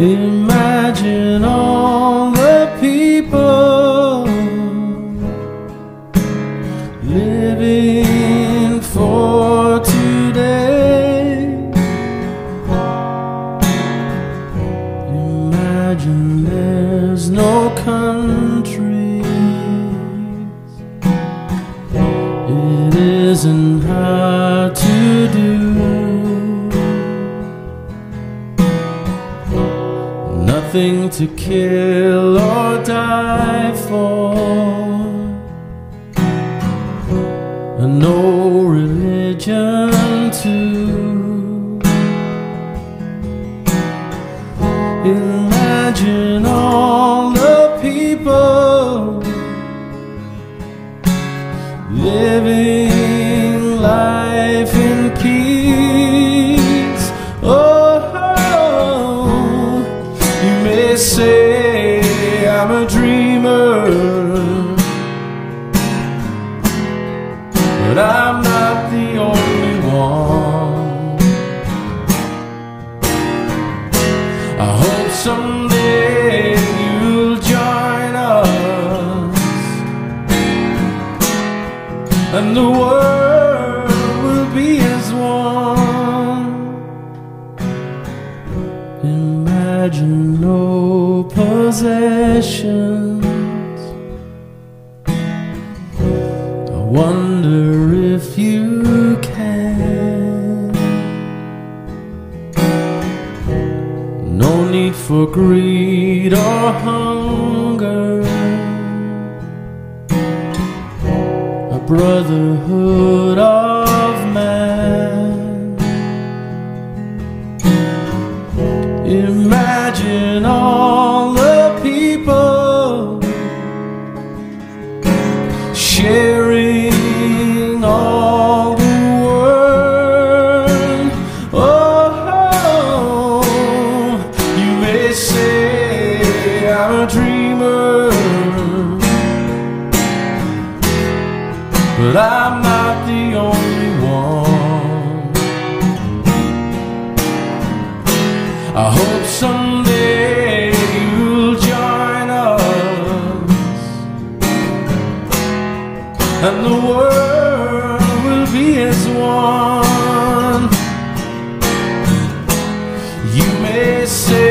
Imagine all the people living for today. Imagine there's no countries. It isn't hard to do. Nothing to kill or die for, and no religion I'm not the only one. I hope someday you'll join us and the world will be as one. Imagine no possessions. I wonder for greed or hunger. A brotherhood of man. Imagine all the people sharing all but I'm not the only one. I hope someday you'll join us and the world will be as one. You may say